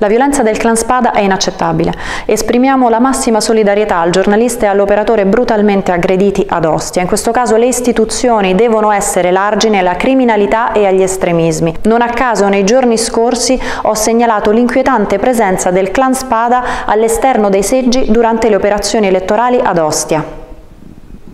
La violenza del clan Spada è inaccettabile. Esprimiamo la massima solidarietà al giornalista e all'operatore brutalmente aggrediti ad Ostia. In questo caso le istituzioni devono essere l'argine alla criminalità e agli estremismi. Non a caso nei giorni scorsi ho segnalato l'inquietante presenza del clan Spada all'esterno dei seggi durante le operazioni elettorali ad Ostia.